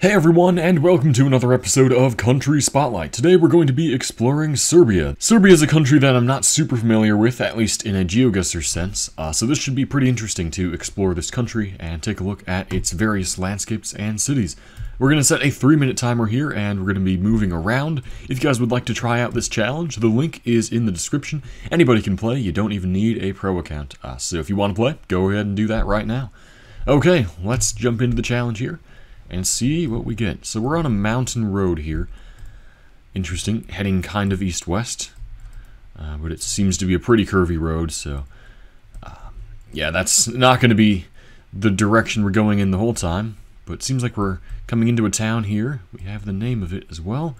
Hey everyone, and welcome to another episode of Country Spotlight. Today we're going to be exploring Serbia. Serbia is a country that I'm not super familiar with, at least in a GeoGuessr sense, uh, so this should be pretty interesting to explore this country and take a look at its various landscapes and cities. We're going to set a 3 minute timer here, and we're going to be moving around. If you guys would like to try out this challenge, the link is in the description. Anybody can play, you don't even need a pro account. Uh, so if you want to play, go ahead and do that right now. Okay, let's jump into the challenge here and see what we get. So we're on a mountain road here. Interesting, heading kind of east-west. Uh, but it seems to be a pretty curvy road, so... Uh, yeah, that's not going to be the direction we're going in the whole time. But it seems like we're coming into a town here. We have the name of it as well.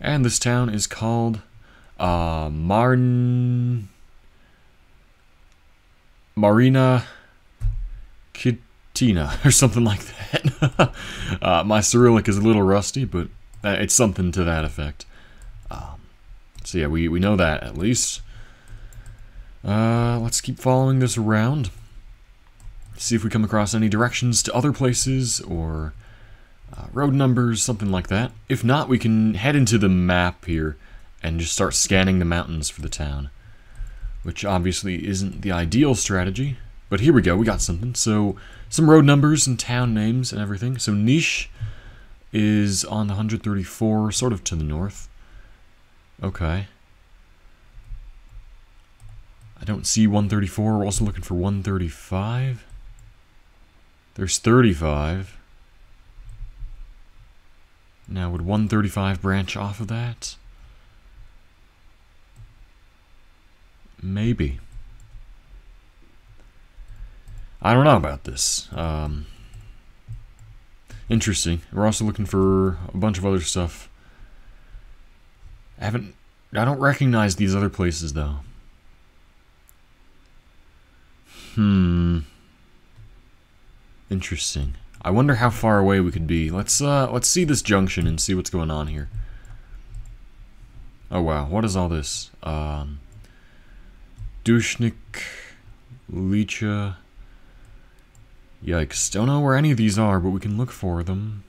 And this town is called... Uh, Marn... Marina... Kid Tina or something like that. uh, my Cyrillic is a little rusty, but it's something to that effect. Um, so yeah, we, we know that at least. Uh, let's keep following this around. See if we come across any directions to other places or uh, road numbers, something like that. If not, we can head into the map here and just start scanning the mountains for the town. Which obviously isn't the ideal strategy, but here we go, we got something. So some road numbers and town names and everything. So Nish is on the 134, sort of to the north. Okay. I don't see 134. We're also looking for 135. There's 35. Now, would 135 branch off of that? Maybe. I don't know about this. Um, interesting. We're also looking for a bunch of other stuff. I haven't... I don't recognize these other places, though. Hmm. Interesting. I wonder how far away we could be. Let's, uh, let's see this junction and see what's going on here. Oh, wow. What is all this? Um... Dushnik... Licha... Yikes. Don't know where any of these are, but we can look for them.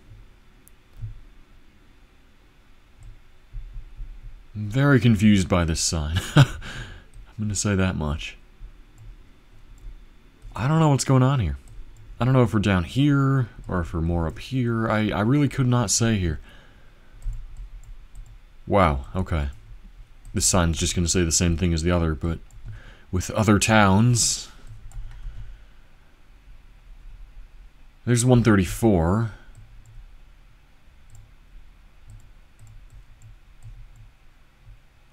I'm very confused by this sign. I'm to say that much. I don't know what's going on here. I don't know if we're down here or if we're more up here. I, I really could not say here. Wow, okay. This sign's just to say the same thing as the other, but with other towns, There's 134.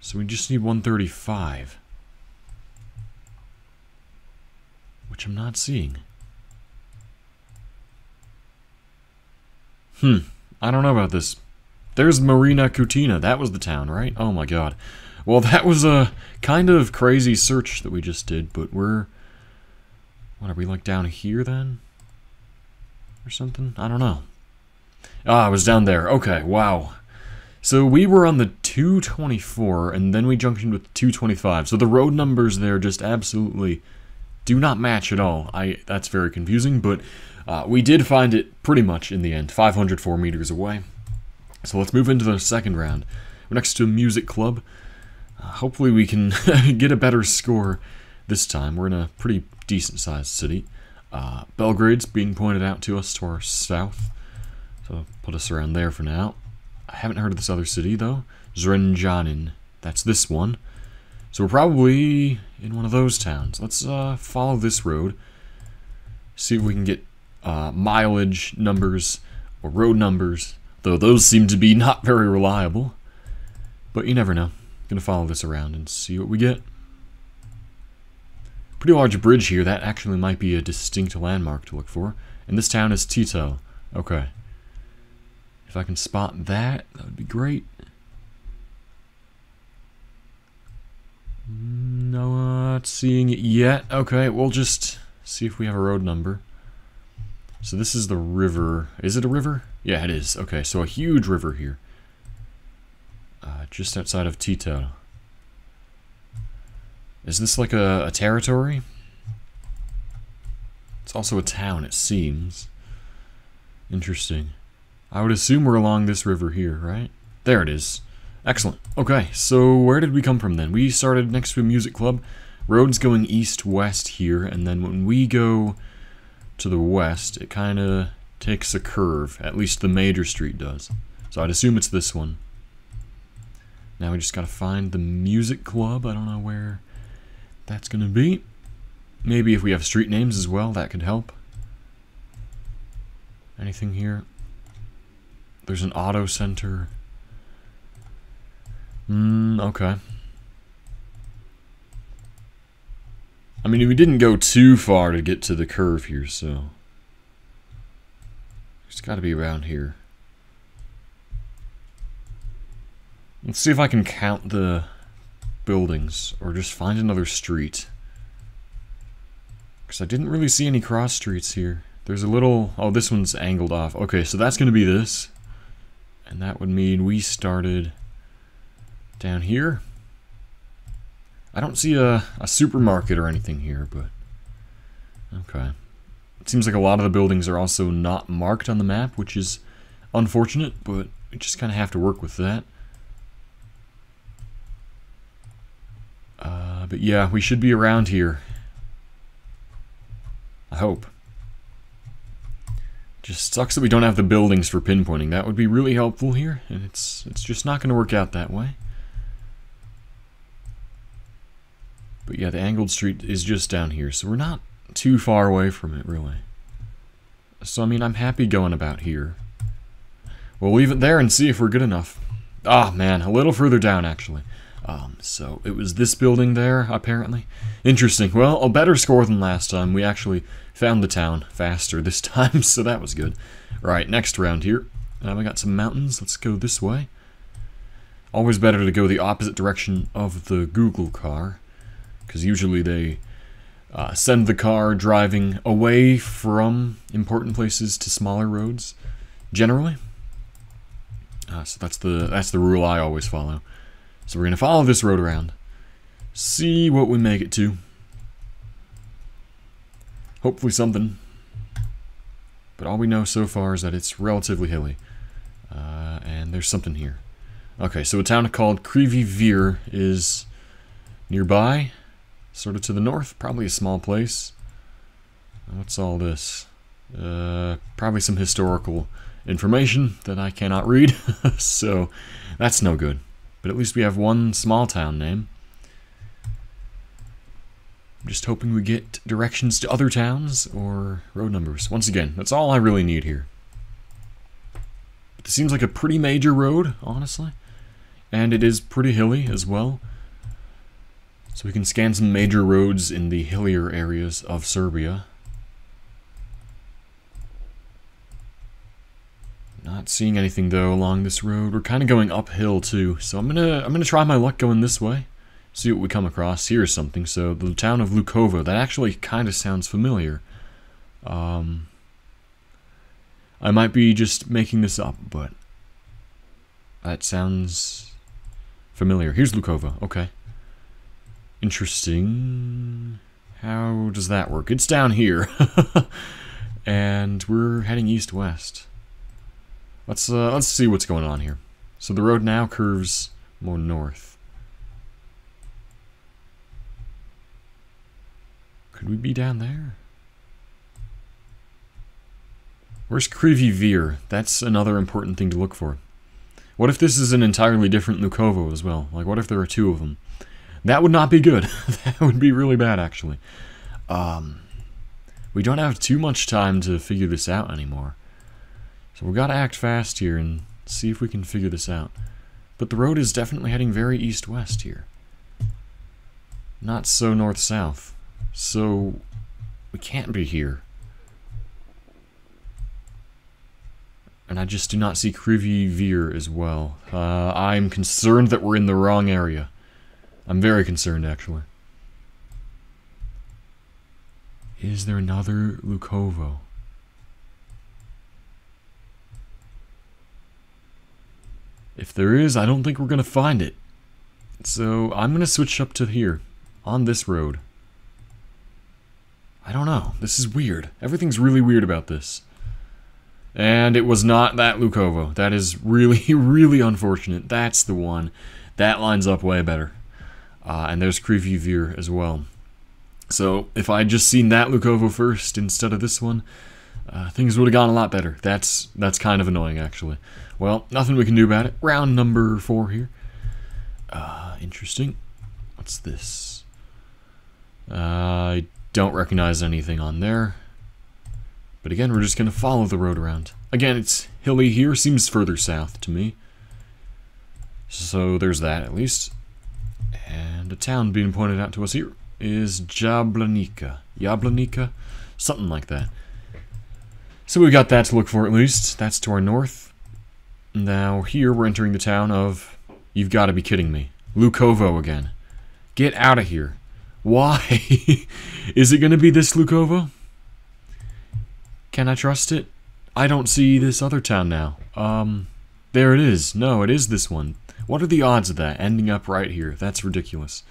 So we just need 135. Which I'm not seeing. Hmm. I don't know about this. There's Marina Kutina. That was the town, right? Oh my god. Well, that was a kind of crazy search that we just did, but we're... What, are we like down here then? Or something? I don't know. Ah, I was down there. Okay, wow. So we were on the 224, and then we junctioned with 225. So the road numbers there just absolutely do not match at all. I That's very confusing, but uh, we did find it pretty much in the end, 504 meters away. So let's move into the second round. We're next to a music club. Uh, hopefully we can get a better score this time. We're in a pretty decent-sized city. Uh, Belgrade's being pointed out to us to our south. So put us around there for now. I haven't heard of this other city though. Zrenjanin. That's this one. So we're probably in one of those towns. Let's uh, follow this road. See if we can get uh, mileage numbers or road numbers. Though those seem to be not very reliable. But you never know. Gonna follow this around and see what we get. Pretty large bridge here. That actually might be a distinct landmark to look for. And this town is Titel. Okay. If I can spot that, that would be great. Not seeing it yet. Okay, we'll just see if we have a road number. So this is the river. Is it a river? Yeah, it is. Okay, so a huge river here. Uh, just outside of Titel. Is this like a, a territory? It's also a town, it seems. Interesting. I would assume we're along this river here, right? There it is. Excellent. Okay, so where did we come from then? We started next to a music club. Road's going east-west here, and then when we go to the west, it kind of takes a curve. At least the major street does. So I'd assume it's this one. Now we just gotta find the music club. I don't know where that's gonna be. Maybe if we have street names as well, that could help. Anything here? There's an auto center. Hmm, okay. I mean, we didn't go too far to get to the curve here, so... It's gotta be around here. Let's see if I can count the buildings, or just find another street. Because I didn't really see any cross streets here. There's a little... Oh, this one's angled off. Okay, so that's going to be this. And that would mean we started down here. I don't see a, a supermarket or anything here, but... Okay. It seems like a lot of the buildings are also not marked on the map, which is unfortunate, but we just kind of have to work with that. Uh, but yeah, we should be around here. I hope. Just sucks that we don't have the buildings for pinpointing. That would be really helpful here, and it's it's just not going to work out that way. But yeah, the angled street is just down here, so we're not too far away from it, really. So, I mean, I'm happy going about here. We'll leave it there and see if we're good enough. Ah, oh, man, a little further down, actually. Um, so it was this building there, apparently. Interesting. Well, a better score than last time. We actually found the town faster this time, so that was good. Right, next round here. Uh, we got some mountains. Let's go this way. Always better to go the opposite direction of the Google car, because usually they uh, send the car driving away from important places to smaller roads, generally. Uh, so that's the that's the rule I always follow. So we're going to follow this road around. See what we make it to. Hopefully something. But all we know so far is that it's relatively hilly. Uh, and there's something here. Okay, so a town called Vir is nearby. Sort of to the north. Probably a small place. What's all this? Uh, probably some historical information that I cannot read. so that's no good. But at least we have one small town name. I'm just hoping we get directions to other towns or road numbers. Once again, that's all I really need here. This seems like a pretty major road, honestly. And it is pretty hilly as well. So we can scan some major roads in the hillier areas of Serbia. Not seeing anything though along this road. We're kind of going uphill too, so I'm gonna I'm gonna try my luck going this way. See what we come across. Here's something. So the town of Lukova. That actually kind of sounds familiar. Um, I might be just making this up, but that sounds familiar. Here's Lukova. Okay. Interesting. How does that work? It's down here. and we're heading east-west. Let's uh, let's see what's going on here. So the road now curves more north. Could we be down there? Where's Krivi Vir? That's another important thing to look for. What if this is an entirely different Lukovo as well? Like, what if there are two of them? That would not be good. that would be really bad, actually. Um, we don't have too much time to figure this out anymore. So we've gotta act fast here and see if we can figure this out. But the road is definitely heading very east-west here. Not so north-south. So we can't be here. And I just do not see Krivi Vir as well. Uh, I'm concerned that we're in the wrong area. I'm very concerned, actually. Is there another Lukovo? If there is, I don't think we're going to find it. So I'm going to switch up to here, on this road. I don't know. This is weird. Everything's really weird about this. And it was not that Lukovo. That is really, really unfortunate. That's the one. That lines up way better. Uh, and there's Krivi as well. So if I would just seen that Lukovo first instead of this one, uh, things would have gone a lot better. That's that's kind of annoying, actually. Well, nothing we can do about it. Round number four here. Uh, interesting. What's this? Uh, I don't recognize anything on there. But again, we're just going to follow the road around. Again, it's hilly here. Seems further south to me. So there's that, at least. And a town being pointed out to us here is Jablanica. Jablanica? Something like that. So we've got that to look for at least. That's to our north. Now here we're entering the town of... You've got to be kidding me. Lukovo again. Get out of here. Why? is it going to be this Lukovo? Can I trust it? I don't see this other town now. Um, there it is. No, it is this one. What are the odds of that ending up right here? That's ridiculous.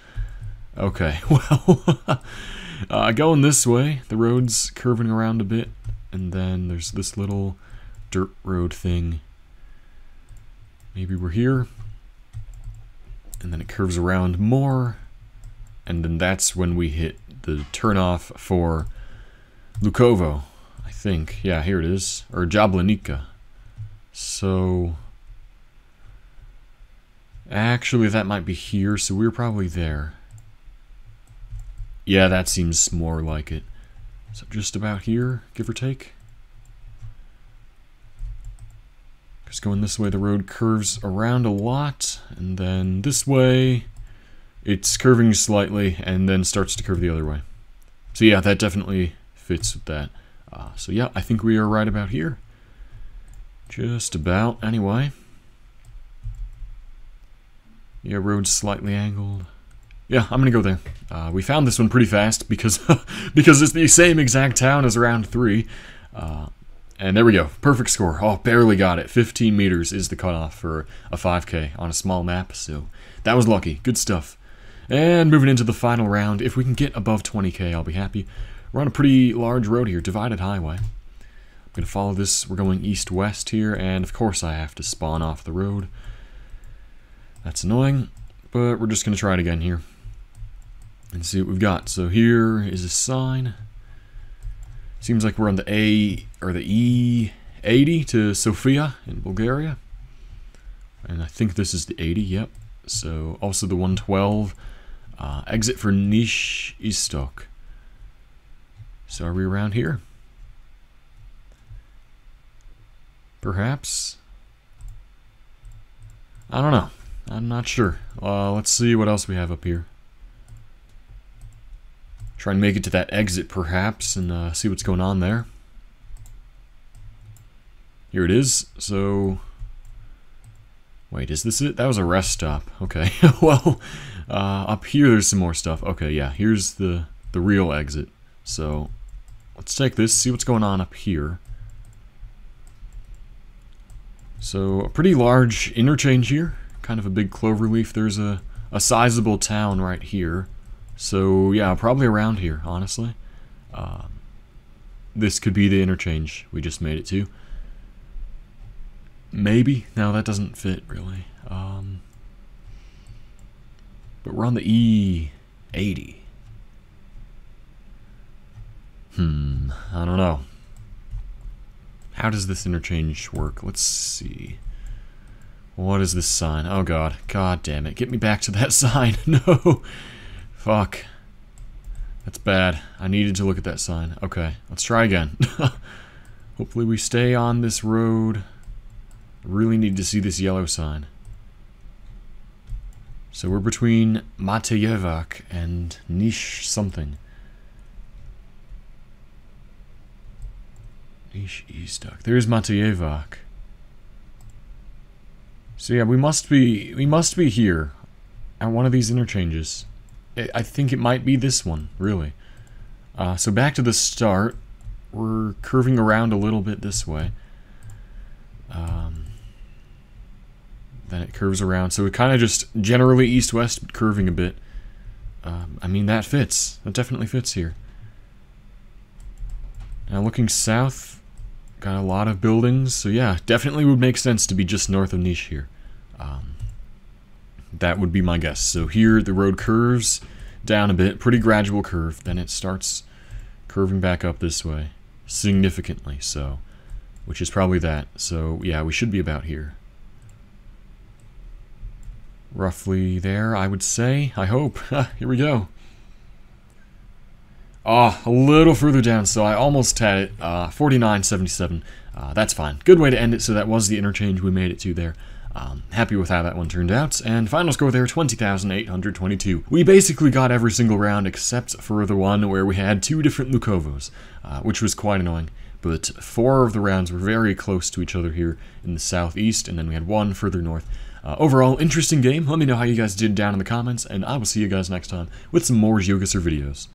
Okay, well, uh, going this way, the road's curving around a bit, and then there's this little dirt road thing. Maybe we're here, and then it curves around more, and then that's when we hit the turnoff for Lukovo, I think. Yeah, here it is, or Jablanica. So, actually that might be here, so we're probably there. Yeah, that seems more like it. So just about here, give or take. Just going this way, the road curves around a lot, and then this way, it's curving slightly, and then starts to curve the other way. So yeah, that definitely fits with that. Uh, so yeah, I think we are right about here. Just about, anyway. Yeah, road's slightly angled. Yeah, I'm gonna go there. Uh, we found this one pretty fast because because it's the same exact town as round three. Uh, and there we go. Perfect score. Oh, barely got it. 15 meters is the cutoff for a 5K on a small map, so that was lucky. Good stuff. And moving into the final round, if we can get above 20k, I'll be happy. We're on a pretty large road here, divided highway. I'm going to follow this. We're going east-west here, and of course I have to spawn off the road. That's annoying, but we're just going to try it again here and see what we've got. So here is a sign. Seems like we're on the A or the E80 to Sofia in Bulgaria. And I think this is the 80, yep. So also the 112. Uh, exit for Nish Istok. So are we around here? Perhaps? I don't know. I'm not sure. Uh, let's see what else we have up here. Try and make it to that exit, perhaps, and uh, see what's going on there. Here it is. So, wait, is this it? That was a rest stop. Okay. well, uh, up here there's some more stuff. Okay, yeah. Here's the the real exit. So, let's take this. See what's going on up here. So, a pretty large interchange here. Kind of a big clover leaf. There's a a sizable town right here. So yeah, probably around here, honestly. Um, this could be the interchange we just made it to. Maybe. No, that doesn't fit, really. Um, but we're on the E80. Hmm, I don't know. How does this interchange work? Let's see. What is this sign? Oh god. God damn it. Get me back to that sign. no. Fuck. That's bad. I needed to look at that sign. Okay, let's try again. Hopefully we stay on this road. Really need to see this yellow sign. So we're between Matejevak and Nish something. Nish Istok. There's Matejevak. So yeah, we must be we must be here at one of these interchanges. I think it might be this one, really. Uh, so back to the start. We're curving around a little bit this way. Um, then it curves around. So it kind of just generally east-west curving a bit. Um, I mean, that fits. That definitely fits here. Now looking south, got a lot of buildings. So yeah, definitely would make sense to be just north of Nish here. Um, that would be my guess. So here the road curves down a bit, pretty gradual curve. Then it starts curving back up this way significantly. So, which is probably that. So yeah, we should be about here. Roughly there, I would say. I hope. here we go. Ah, oh, a little further down, so I almost had it. Uh, 49.77. Uh, that's fine. Good way to end it, so that was the interchange we made it to there. Um, happy with how that one turned out, and final score there, 20,822. We basically got every single round except for the one where we had two different Lukovos, uh, which was quite annoying, but four of the rounds were very close to each other here in the southeast, and then we had one further north. Uh, overall, interesting game. Let me know how you guys did down in the comments, and I will see you guys next time with some more Geoguessr videos.